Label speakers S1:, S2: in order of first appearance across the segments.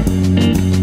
S1: Bye.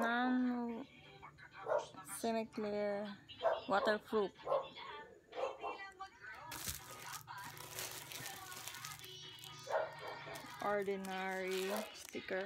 S2: Non semi-clear waterproof. Ordinary sticker